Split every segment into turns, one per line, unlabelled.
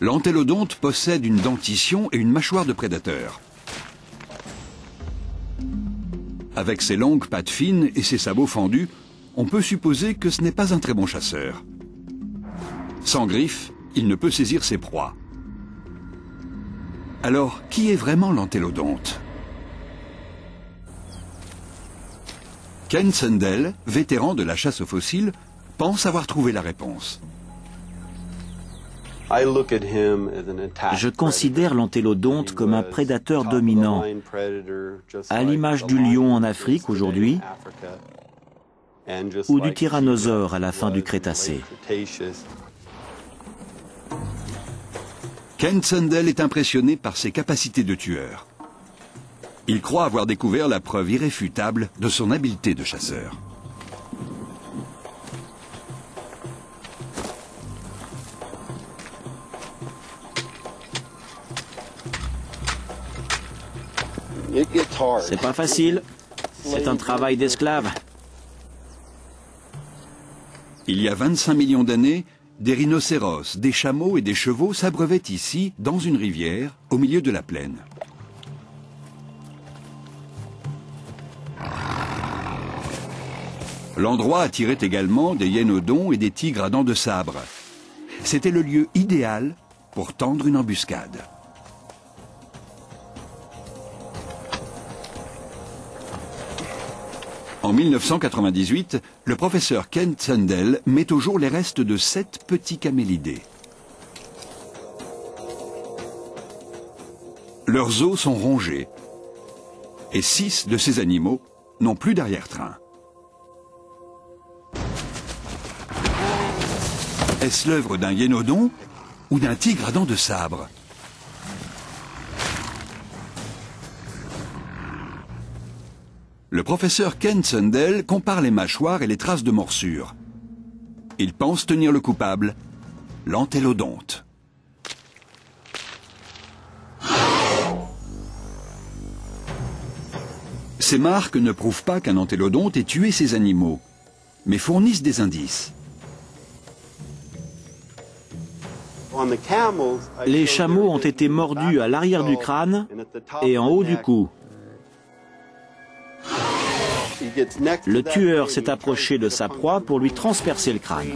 L'antélodonte possède une dentition et une mâchoire de prédateur. Avec ses longues pattes fines et ses sabots fendus, on peut supposer que ce n'est pas un très bon chasseur. Sans griffes, il ne peut saisir ses proies. Alors, qui est vraiment l'antélodonte Ken Sundell, vétéran de la chasse aux fossiles, pense avoir trouvé la réponse.
Je considère l'antélodonte comme un prédateur dominant, à l'image du lion en Afrique aujourd'hui ou du tyrannosaure à la fin du Crétacé.
Ken Sundell est impressionné par ses capacités de tueur. Il croit avoir découvert la preuve irréfutable de son habileté de chasseur.
C'est pas facile. C'est un travail d'esclave.
Il y a 25 millions d'années, des rhinocéros, des chameaux et des chevaux s'abreuvaient ici, dans une rivière, au milieu de la plaine. L'endroit attirait également des hyénodons et des tigres à dents de sabre. C'était le lieu idéal pour tendre une embuscade. En 1998, le professeur Kent Sundell met au jour les restes de sept petits camélidés. Leurs os sont rongés et six de ces animaux n'ont plus d'arrière-train. Est-ce l'œuvre d'un hyénodon ou d'un tigre à dents de sabre? Le professeur Ken Sundell compare les mâchoires et les traces de morsures. Il pense tenir le coupable, l'antélodonte. Ces marques ne prouvent pas qu'un antélodonte ait tué ces animaux, mais fournissent des indices.
Les chameaux ont été mordus à l'arrière du crâne et en haut du cou. Le tueur s'est approché de sa proie pour lui transpercer le crâne.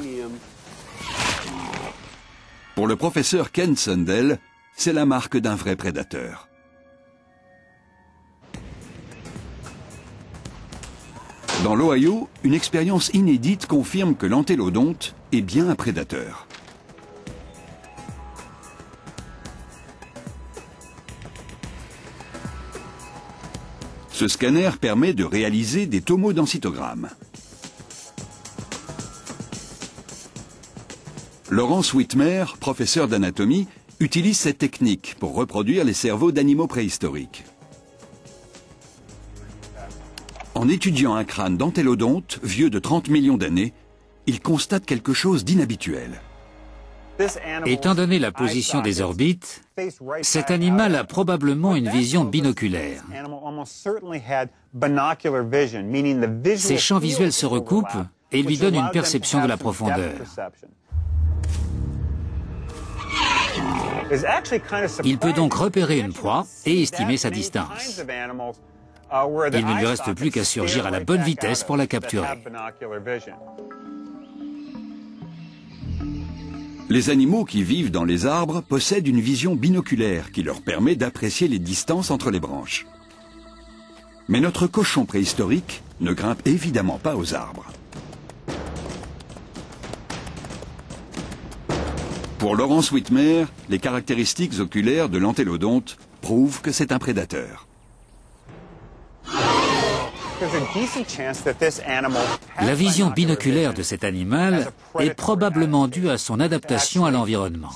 Pour le professeur Ken Sundell, c'est la marque d'un vrai prédateur. Dans l'Ohio, une expérience inédite confirme que l'antélodonte est bien un prédateur. Ce scanner permet de réaliser des tomodensitogrammes. Laurence Whitmer, professeur d'anatomie, utilise cette technique pour reproduire les cerveaux d'animaux préhistoriques. En étudiant un crâne d'antélodonte vieux de 30 millions d'années, il constate quelque chose d'inhabituel.
Étant donné la position des orbites, cet animal a probablement une vision binoculaire. Ses champs visuels se recoupent et lui donnent une perception de la profondeur. Il peut donc repérer une proie et estimer sa distance. Il ne lui reste plus qu'à surgir à la bonne vitesse pour la capturer.
Les animaux qui vivent dans les arbres possèdent une vision binoculaire qui leur permet d'apprécier les distances entre les branches. Mais notre cochon préhistorique ne grimpe évidemment pas aux arbres. Pour Laurence Whitmer, les caractéristiques oculaires de l'antélodonte prouvent que c'est un prédateur.
La vision binoculaire de cet animal est probablement due à son adaptation à l'environnement.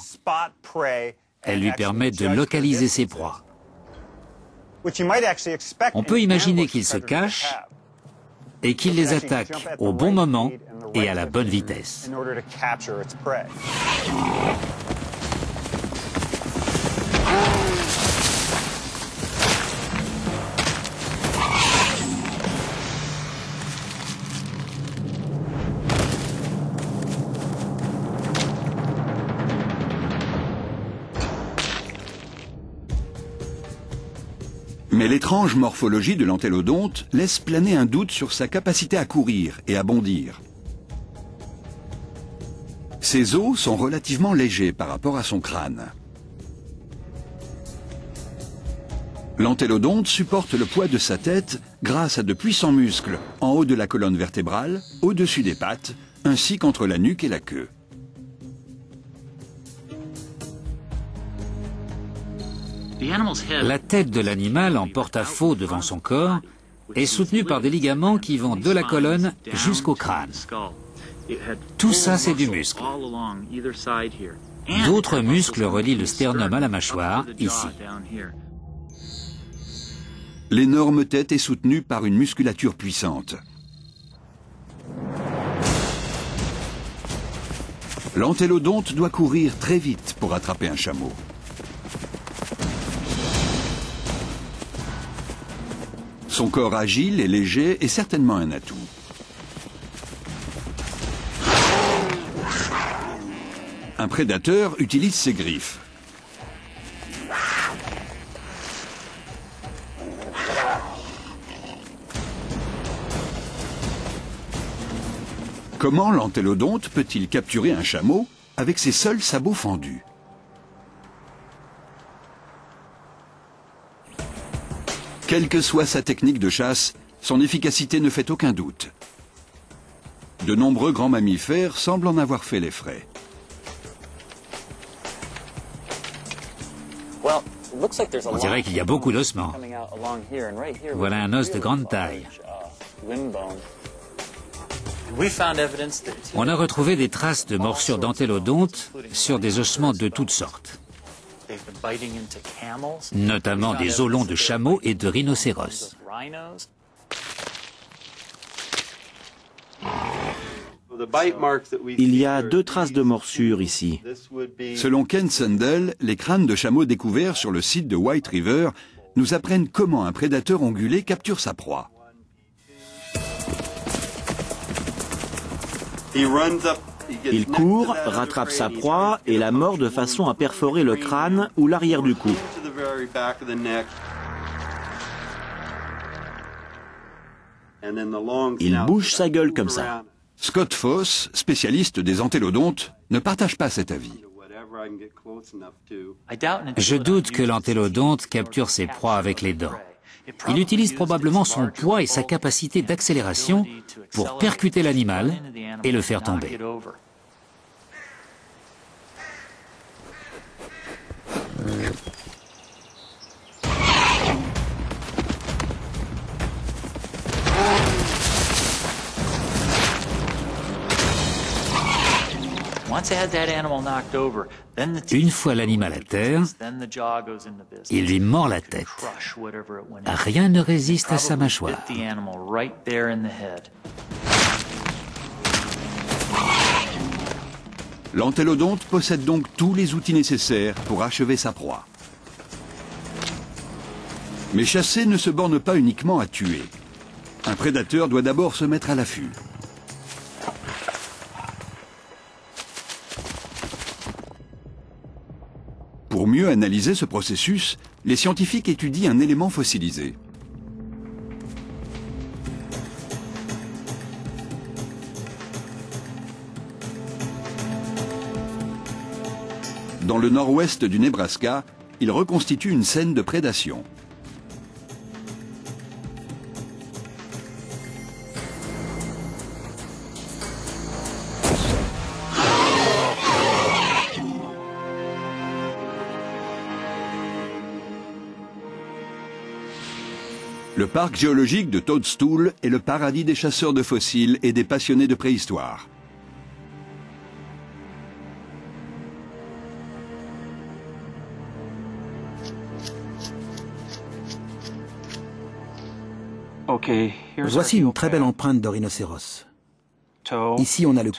Elle lui permet de localiser ses proies. On peut imaginer qu'il se cache et qu'il les attaque au bon moment et à la bonne vitesse.
Mais l'étrange morphologie de l'antélodonte laisse planer un doute sur sa capacité à courir et à bondir. Ses os sont relativement légers par rapport à son crâne. L'antélodonte supporte le poids de sa tête grâce à de puissants muscles en haut de la colonne vertébrale, au-dessus des pattes, ainsi qu'entre la nuque et la queue.
La tête de l'animal en porte-à-faux devant son corps est soutenue par des ligaments qui vont de la colonne jusqu'au crâne. Tout ça, c'est du muscle. D'autres muscles relient le sternum à la mâchoire, ici.
L'énorme tête est soutenue par une musculature puissante. L'antélodonte doit courir très vite pour attraper un chameau. Son corps agile et léger est certainement un atout. Un prédateur utilise ses griffes. Comment l'antélodonte peut-il capturer un chameau avec ses seuls sabots fendus? Quelle que soit sa technique de chasse, son efficacité ne fait aucun doute. De nombreux grands mammifères semblent en avoir fait les frais.
On dirait qu'il y a beaucoup d'ossements. Voilà un os de grande taille. On a retrouvé des traces de morsures d'antélodontes sur des ossements de toutes sortes, notamment des os longs de chameaux et de rhinocéros.
Il y a deux traces de morsures ici.
Selon Ken Sundell, les crânes de chameaux découverts sur le site de White River nous apprennent comment un prédateur ongulé capture sa proie.
Il court, rattrape sa proie et la mord de façon à perforer le crâne ou l'arrière du cou. Il bouge sa gueule comme ça.
Scott Foss, spécialiste des antélodontes, ne partage pas cet avis.
Je doute que l'antélodonte capture ses proies avec les dents. Il utilise probablement son poids et sa capacité d'accélération pour percuter l'animal et le faire tomber. Une fois l'animal à terre, il lui mord la tête. Rien ne résiste à sa mâchoire.
L'antélodonte possède donc tous les outils nécessaires pour achever sa proie. Mais chasser ne se borne pas uniquement à tuer. Un prédateur doit d'abord se mettre à l'affût. Pour mieux analyser ce processus, les scientifiques étudient un élément fossilisé. Dans le nord-ouest du Nebraska, il reconstitue une scène de prédation. Le parc géologique de Toadstool est le paradis des chasseurs de fossiles et des passionnés de préhistoire.
Voici une très belle empreinte de rhinocéros. Ici, on a le